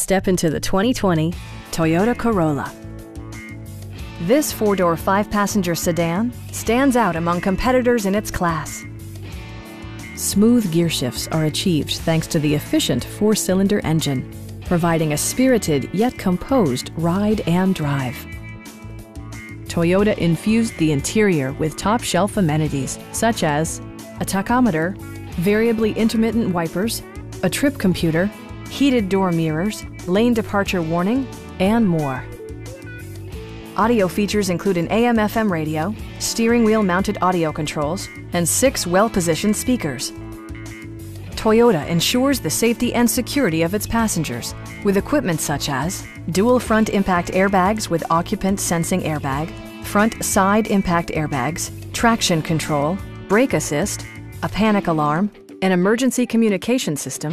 Step into the 2020 Toyota Corolla. This four-door, five-passenger sedan stands out among competitors in its class. Smooth gear shifts are achieved thanks to the efficient four-cylinder engine, providing a spirited yet composed ride and drive. Toyota infused the interior with top-shelf amenities such as a tachometer, variably intermittent wipers, a trip computer, heated door mirrors, lane departure warning, and more. Audio features include an AM FM radio, steering wheel mounted audio controls, and six well positioned speakers. Toyota ensures the safety and security of its passengers with equipment such as dual front impact airbags with occupant sensing airbag, front side impact airbags, traction control, brake assist, a panic alarm, an emergency communication system,